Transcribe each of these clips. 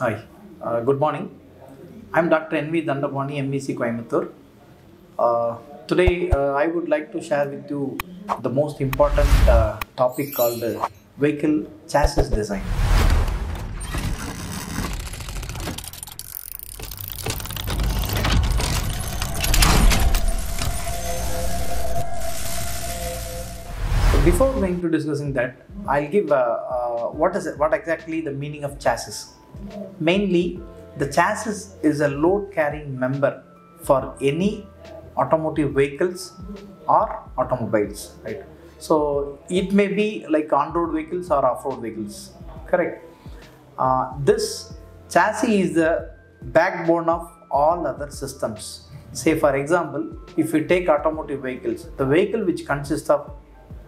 Hi, uh, good morning. I'm Dr. N.V. Dhandapani, MEC Coimbatore. Uh, today, uh, I would like to share with you the most important uh, topic called vehicle chassis design. Before going to discussing that, I'll give uh, uh, what is it, what exactly the meaning of chassis. Mainly, the chassis is a load carrying member for any automotive vehicles or automobiles, right? So it may be like on-road vehicles or off-road vehicles, correct? Uh, this chassis is the backbone of all other systems. Say for example, if we take automotive vehicles, the vehicle which consists of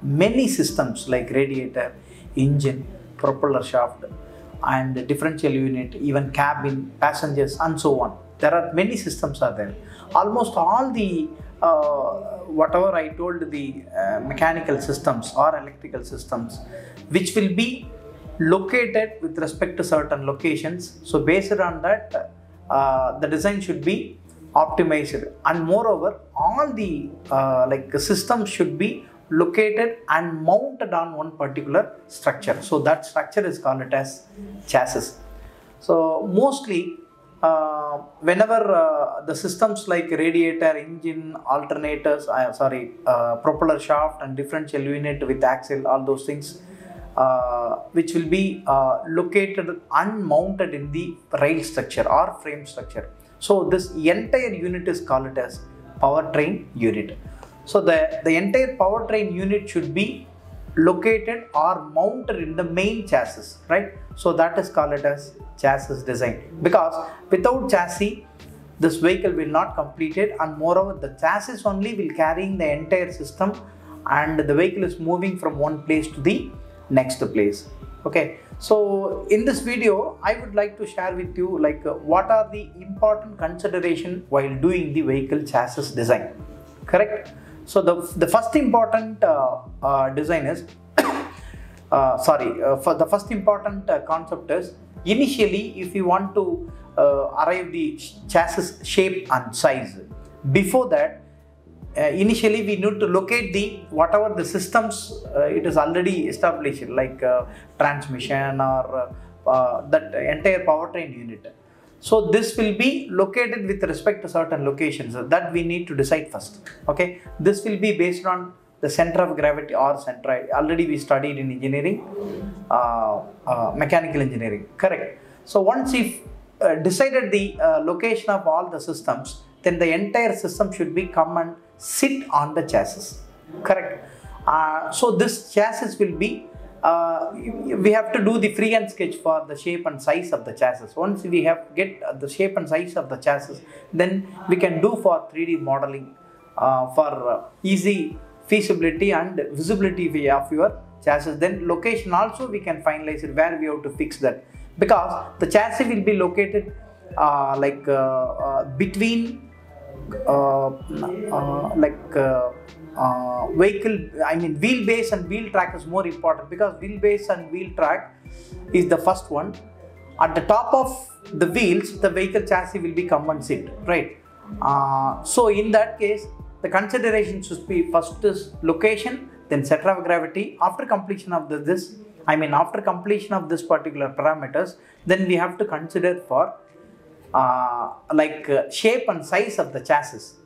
many systems like radiator, engine, propeller shaft, and differential unit, even cabin, passengers, and so on. There are many systems are there. Almost all the uh, whatever I told the uh, mechanical systems or electrical systems, which will be located with respect to certain locations. So based on that, uh, the design should be optimized, and moreover, all the uh, like systems should be located and mounted on one particular structure. So that structure is called it as chassis. So mostly uh, whenever uh, the systems like radiator, engine, alternators, uh, sorry, uh, propeller shaft and differential unit with axle, all those things, uh, which will be uh, located unmounted in the rail structure or frame structure. So this entire unit is called as powertrain unit. So the, the entire powertrain unit should be located or mounted in the main chassis, right? So that is called as chassis design because without chassis, this vehicle will not complete it and moreover the chassis only will carrying the entire system and the vehicle is moving from one place to the next place. Okay, so in this video, I would like to share with you like uh, what are the important consideration while doing the vehicle chassis design. Correct? So the, the first important uh, uh, design is, uh, sorry, for the first important concept is initially if you want to arrive the chassis shape and size, before that uh, initially we need to locate the whatever the systems uh, it is already established like uh, transmission or that entire powertrain unit so this will be located with respect to certain locations that we need to decide first okay? This will be based on the center of gravity or center. Already we studied in engineering uh, uh, mechanical engineering correct? So once if uh, decided the uh, location of all the systems then the entire system should be come and sit on the chassis correct? Uh, so this chassis will be uh, we have to do the freehand sketch for the shape and size of the chassis. Once we have get the shape and size of the chassis then we can do for 3d modeling uh, for uh, easy feasibility and visibility of your chassis. Then location also we can finalize it where we have to fix that. Because the chassis will be located uh, like uh, uh, between uh, uh, like uh, vehicle i mean wheelbase and wheel track is more important because wheelbase and wheel track is the first one. At the top of the wheels the vehicle chassis will be sit right? Uh, so in that case the consideration should be first is location then center of gravity. After completion of the, this i mean after completion of this particular parameters then we have to consider for uh, like uh, shape and size of the chassis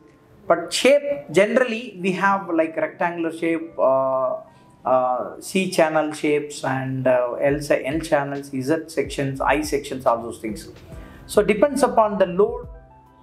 but shape generally we have like rectangular shape uh, uh, C channel shapes and uh, L, channels, Z sections, I sections, all those things. So depends upon the load,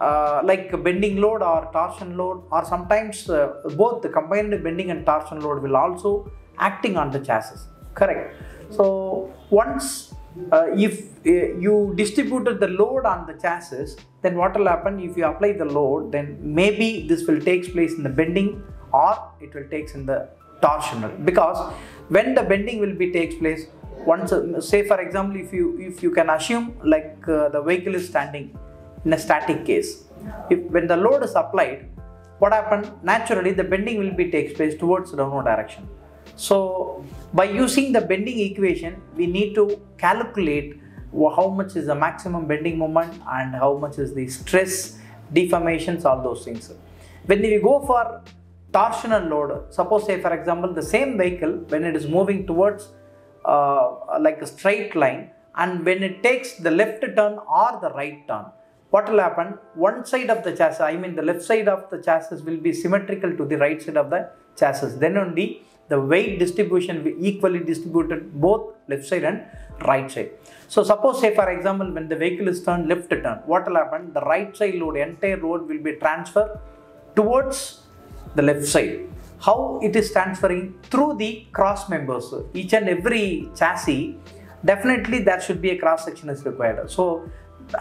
uh, like bending load or torsion load, or sometimes uh, both the combined bending and torsion load will also acting on the chassis. Correct. So once uh, if uh, you distributed the load on the chassis, then what will happen? If you apply the load? Then maybe this will take place in the bending or it will takes in the torsional. Because when the bending will be takes place once uh, say for example if you if you can assume like uh, the vehicle is standing in a static case if when the load is applied what happened naturally the bending will be takes place towards the downward direction so by using the bending equation we need to calculate how much is the maximum bending moment and how much is the stress, deformations, all those things. When we go for torsional load, suppose say for example the same vehicle when it is moving towards uh, like a straight line and when it takes the left turn or the right turn, what will happen? One side of the chassis, I mean the left side of the chassis will be symmetrical to the right side of the chassis. Then only the weight distribution will equally distributed both left side and right side. So suppose say for example when the vehicle is turned left turn, what will happen? The right side load, entire load will be transferred towards the left side. How it is transferring? Through the cross members. Each and every chassis, definitely there should be a cross section is required. So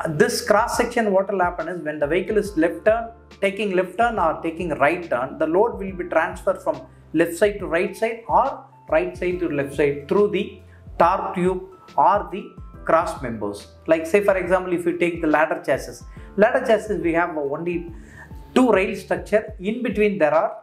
this cross section what will happen is when the vehicle is left turn, taking left turn or taking right turn, the load will be transferred from left side to right side or right side to left side through the torque tube or the cross members. Like say for example, if you take the ladder chassis, ladder chassis we have only two rail structure. In between there are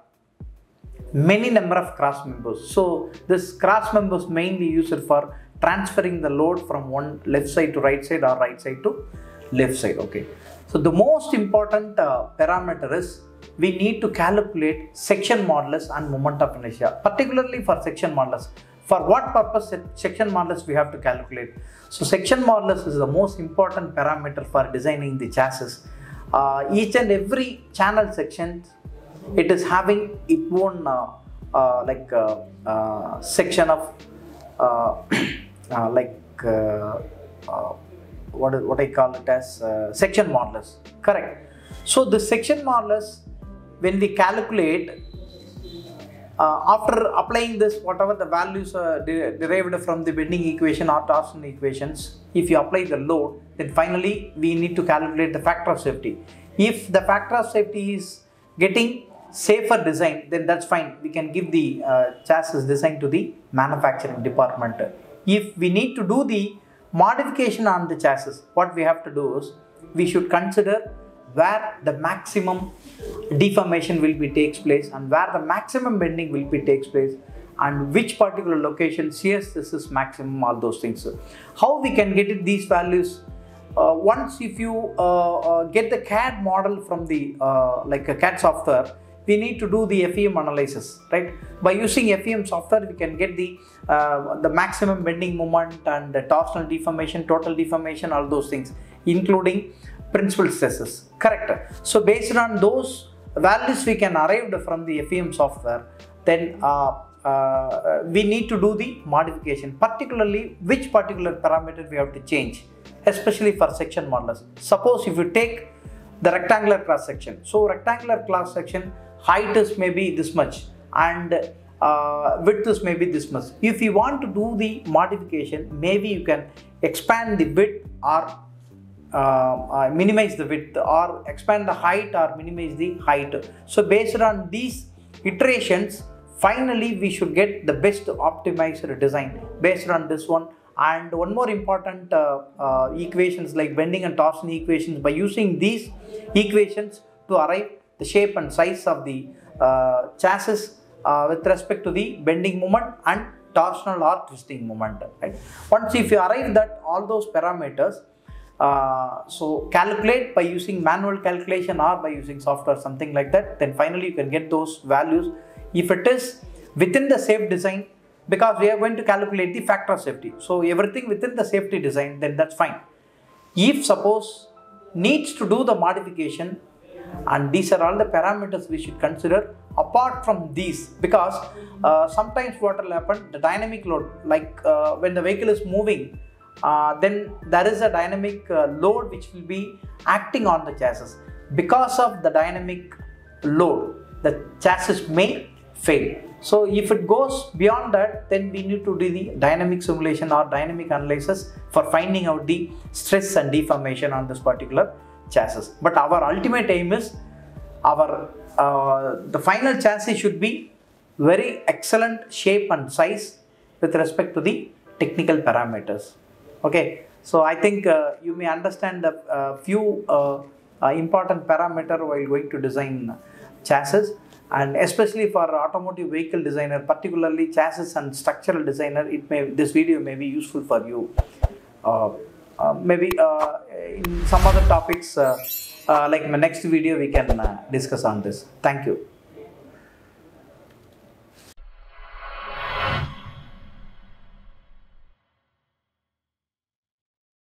many number of cross members. So this cross members mainly used for transferring the load from one left side to right side or right side to left side. Okay. So the most important uh, parameter is we need to calculate section modulus and moment of inertia, particularly for section modulus. For what purpose section modulus we have to calculate? So section modulus is the most important parameter for designing the chassis. Uh, each and every channel section it is having its own uh, uh, like uh, uh, section of like what what I call it as uh, section modulus. Correct. So the section modulus, when we calculate uh, after applying this, whatever the values uh, de- derived from the bending equation or torsion equations, if you apply the load, then finally we need to calculate the factor of safety. If the factor of safety is getting safer design, then that's fine. We can give the uh, chassis design to the manufacturing department. If we need to do the modification on the chassis, what we have to do is we should consider where the maximum deformation will be takes place and where the maximum bending will be takes place and which particular location shear stress is maximum all those things. How we can get it, these values? Uh, once if you uh, uh, get the CAD model from the uh, like a CAD software we need to do the FEM analysis right? By using FEM software we can get the uh, the maximum bending moment and the torsional deformation total deformation all those things including principal stresses. Correct. So based on those values we can arrive from the FEM software then uh, uh, we need to do the modification particularly which particular parameter we have to change especially for section modulus. Suppose if you take the rectangular cross section. So rectangular cross section height is maybe this much and uh, width is maybe this much. If you want to do the modification maybe you can expand the width or uh, uh, minimize the width or expand the height or minimize the height. So based on these iterations finally we should get the best optimized design based on this one. And one more important uh, uh, equations like bending and torsion equations. By using these equations to arrive the shape and size of the uh, chassis uh, with respect to the bending moment and torsional or twisting moment right? Once if you arrive that all those parameters uh, so calculate by using manual calculation or by using software something like that then finally you can get those values. If it is within the safe design because we are going to calculate the factor of safety so everything within the safety design then that's fine. If suppose needs to do the modification and these are all the parameters we should consider apart from these. Because uh, sometimes what will happen the dynamic load like uh, when the vehicle is moving uh, then there is a dynamic uh, load which will be acting on the chassis. Because of the dynamic load the chassis may fail. So if it goes beyond that then we need to do the dynamic simulation or dynamic analysis for finding out the stress and deformation on this particular chassis but our ultimate aim is our uh, the final chassis should be very excellent shape and size with respect to the technical parameters. Okay? So i think uh, you may understand the uh, few uh, uh, important parameter while going to design chassis and especially for automotive vehicle designer particularly chassis and structural designer it may this video may be useful for you. Uh, maybe uh, in some other topics uh, uh, like in my next video we can discuss on this. Thank you